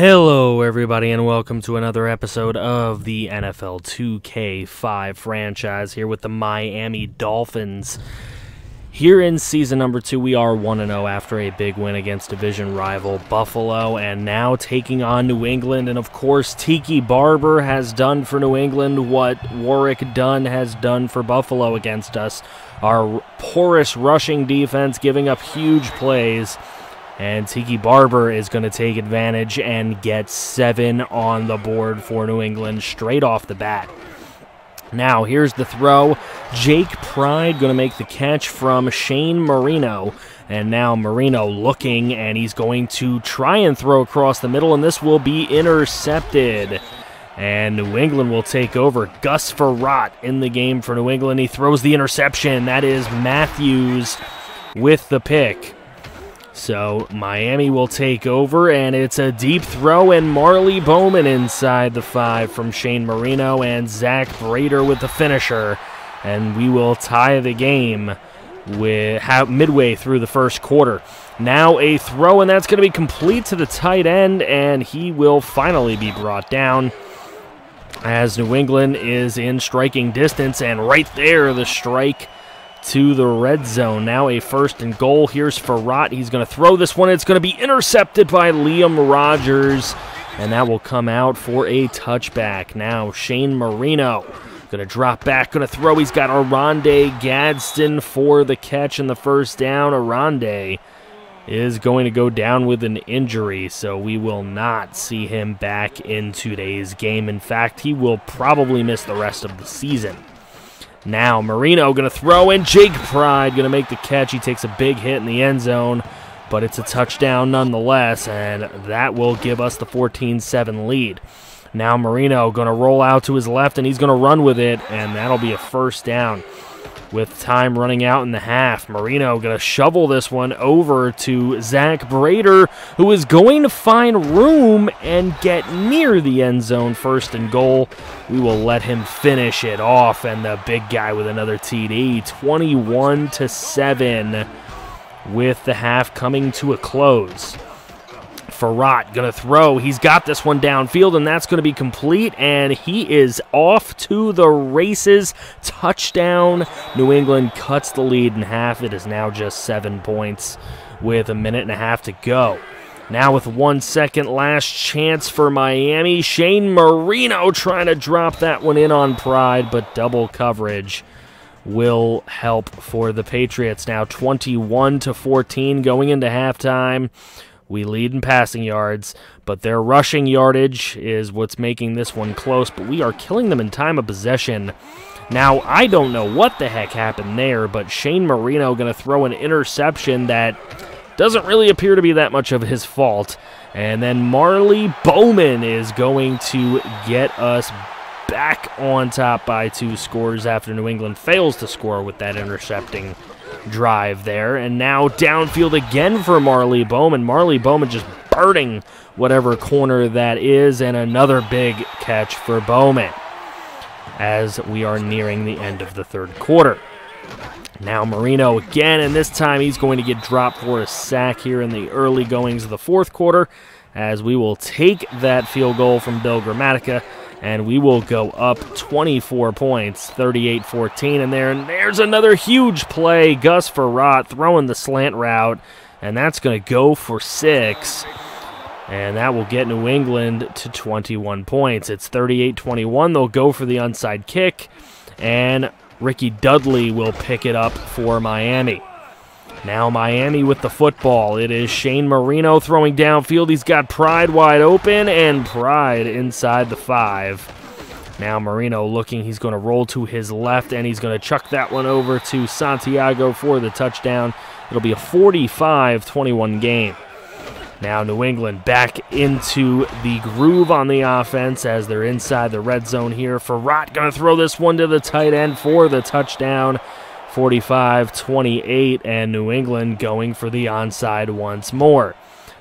Hello, everybody, and welcome to another episode of the NFL 2K5 franchise here with the Miami Dolphins. Here in season number two, we are 1 0 after a big win against division rival Buffalo, and now taking on New England. And of course, Tiki Barber has done for New England what Warrick Dunn has done for Buffalo against us. Our porous rushing defense giving up huge plays. And Tiki Barber is going to take advantage and get seven on the board for New England straight off the bat. Now, here's the throw. Jake Pride going to make the catch from Shane Marino. And now Marino looking, and he's going to try and throw across the middle, and this will be intercepted. And New England will take over. Gus Frerotte in the game for New England. He throws the interception. That is Matthews with the pick. So Miami will take over, and it's a deep throw, and Marley Bowman inside the five from Shane Marino, and Zach Brader with the finisher. And we will tie the game with midway through the first quarter. Now a throw, and that's going to be complete to the tight end, and he will finally be brought down as New England is in striking distance, and right there the strike to the red zone. Now a first and goal. Here's Frerotte. He's going to throw this one. It's going to be intercepted by Liam Rogers, and that will come out for a touchback. Now Shane Marino going to drop back, going to throw. He's got Oronde Gadsden for the catch and the first down. Oronde is going to go down with an injury, so we will not see him back in today's game. In fact, he will probably miss the rest of the season. Now Marino going to throw and Jake Pride going to make the catch. He takes a big hit in the end zone, but it's a touchdown nonetheless, and that will give us the 14-7 lead. Now Marino going to roll out to his left and he's going to run with it, and that'll be a first down with time running out in the half. Marino going to shovel this one over to Zach Brader, who is going to find room and get near the end zone first and goal. We will let him finish it off, and the big guy with another TD, 21 to 7, with the half coming to a close. Frerotte going to throw. He's got this one downfield, and that's going to be complete. And he is off to the races. Touchdown. New England cuts the lead in half. It is now just seven points with a minute and a half to go. Now, with one second, last chance for Miami. Shane Marino trying to drop that one in on Pride, but double coverage will help for the Patriots. Now 21 to 14 going into halftime. We lead in passing yards, but their rushing yardage is what's making this one close, but we are killing them in time of possession. Now, I don't know what the heck happened there, but Shane Marino going to throw an interception that doesn't really appear to be that much of his fault. And then Marley Bowman is going to get us back on top by two scores after New England fails to score with that intercepting drive there. And now downfield again for Marley Bowman. Marley Bowman just burning whatever corner that is, and another big catch for Bowman as we are nearing the end of the third quarter. Now Marino again, and this time he's going to get dropped for a sack here in the early goings of the fourth quarter as we will take that field goal from Bill Gramatica and we will go up 24 points, 38 14. in there, and there's another huge play. Gus Frerotte throwing the slant route, and that's going to go for six. And that will get New England to 21 points. It's 38 21. They'll go for the onside kick, and Ricky Dudley will pick it up for Miami. Now Miami with the football. It is Shane Marino throwing downfield. He's got Pride wide open and Pride inside the five. Now Marino looking. He's going to roll to his left and he's going to chuck that one over to Santiago for the touchdown. It'll be a 45 21 game. Now New England back into the groove on the offense as they're inside the red zone here. Frerotte going to throw this one to the tight end for the touchdown. 45 28, and New England going for the onside once more.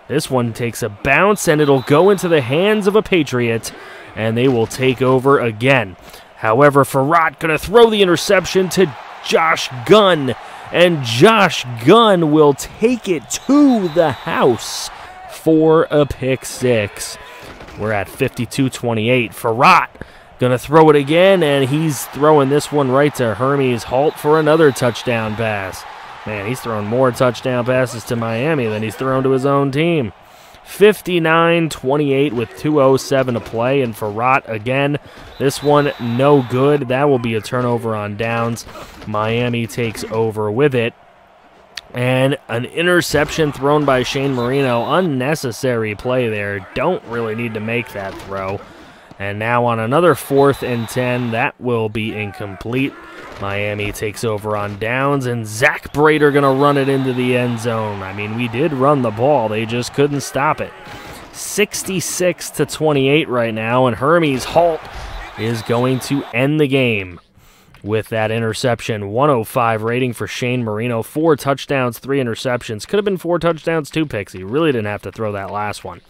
This one takes a bounce and it'll go into the hands of a Patriot, and they will take over again. However, Frerotte going to throw the interception to Josh Gunn, and Josh Gunn will take it to the house for a pick six. We're at 52-28. Frerotte Gonna throw it again, and he's throwing this one right to Hermes Halt for another touchdown pass. Man, he's throwing more touchdown passes to Miami than he's thrown to his own team. 59-28 with 2.07 to play, and Frerotte again, this one no good. That will be a turnover on downs. Miami takes over with it. And an interception thrown by Shane Marino. Unnecessary play there. Don't really need to make that throw. And now on another fourth and 10, that will be incomplete. Miami takes over on downs, and Zach Brader going to run it into the end zone. I mean, we did run the ball, they just couldn't stop it. 66 to 28 right now, and Hermes Halt is going to end the game with that interception. 105 rating for Shane Marino. Four touchdowns, three interceptions. Could have been four touchdowns, two picks. He really didn't have to throw that last one.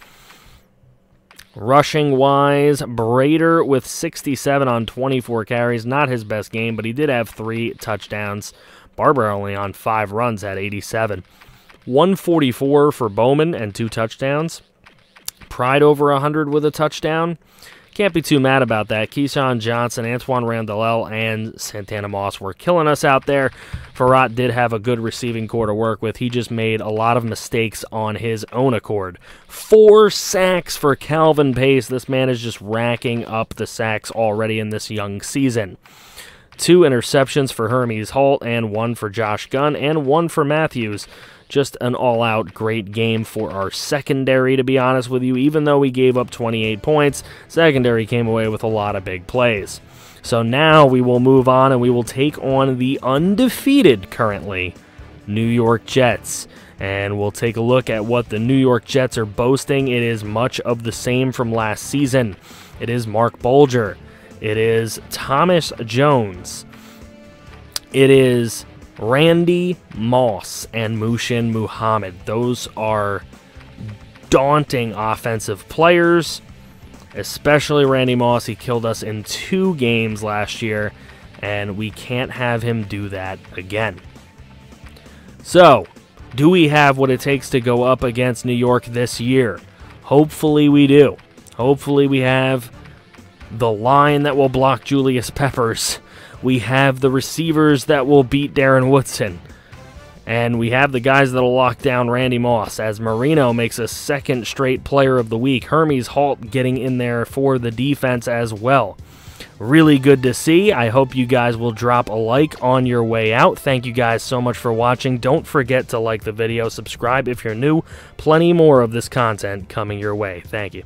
Rushing wise, Brader with 67 on 24 carries. Not his best game, but he did have three touchdowns. Barber only on five runs at 87. 144 for Bowman and two touchdowns. Pride over 100 with a touchdown. Can't be too mad about that. Keyshawn Johnson, Antoine Randle and Santana Moss were killing us out there. Frerotte did have a good receiving corps to work with. He just made a lot of mistakes on his own accord. Four sacks for Calvin Pace. This man is just racking up the sacks already in this young season. Two interceptions for Hermes Holt and one for Josh Gunn, and one for Matthews just an all out great game for our secondary, to be honest with you. Even though we gave up 28 points, secondary came away with a lot of big plays. So now we will move on and we will take on the undefeated currently New York Jets. And we'll take a look at what the New York Jets are boasting. It is much of the same from last season. It is Marc Bulger. It is Thomas Jones. It is Randy Moss and Muhsin Muhammad. Those are daunting offensive players, especially Randy Moss. He killed us in two games last year, and we can't have him do that again. So, do we have what it takes to go up against New York this year? Hopefully, we do. Hopefully, we have the line that will block Julius Peppers we have the receivers that will beat Darren Woodson. And we have the guys that'll lock down Randy Moss as Marino makes a second straight player of the week. Hermes Halt getting in there for the defense as well. Really good to see. I hope you guys will drop a like on your way out. Thank you guys so much for watching. Don't forget to like the video, subscribe if you're new. Plenty more of this content coming your way. Thank you.